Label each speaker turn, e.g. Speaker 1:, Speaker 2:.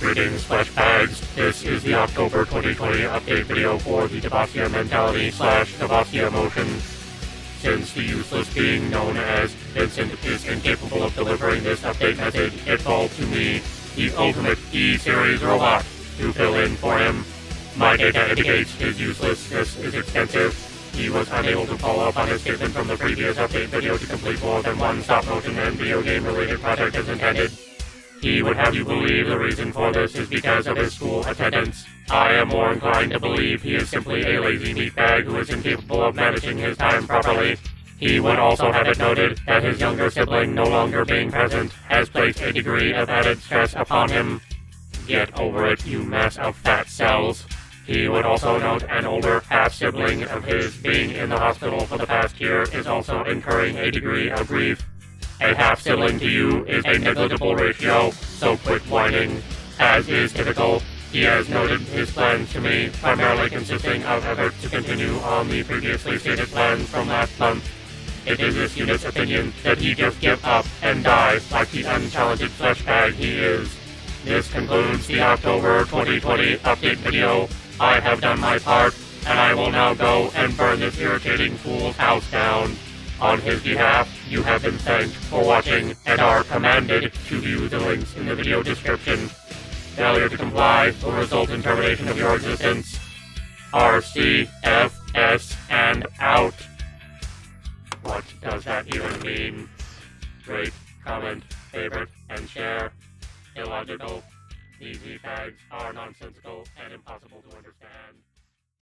Speaker 1: Greetings, Flesh Bags. This is the October 2020 update video for the Devasia Mentality slash Devasia Motion. Since the useless being known as Vincent is incapable of delivering this update message, it falls to me, the ultimate E-Series robot, to fill in for him. My data indicates his uselessness is extensive. He was unable to follow up on his statement from the previous update video to complete more than one stop-motion and video game-related project as intended. He would have you believe the reason for this is because of his school attendance. I am more inclined to believe he is simply a lazy meatbag who is incapable of managing his time properly. He would also have it noted that his younger sibling no longer being present has placed a degree of added stress upon him. Get over it, you mass of fat cells. He would also note an older half-sibling of his being in the hospital for the past year is also incurring a degree of grief. A half sibling to you is a negligible ratio, so quit whining. As is typical, he has noted his plans to me, primarily consisting of efforts to continue on the previously stated plans from last month. It is this unit's opinion that he just give up and die like the unchallenged flesh bag he is. This concludes the October 2020 update video. I have done my part, and I will now go and burn this irritating fool's house down. On his behalf, you have been thanked for watching and are commanded to view the links in the video description. Failure to comply will result in termination of your existence. RCFS and out. What does that even mean? Rate, comment, favorite, and share. Illogical. These e-tags are nonsensical and impossible to understand.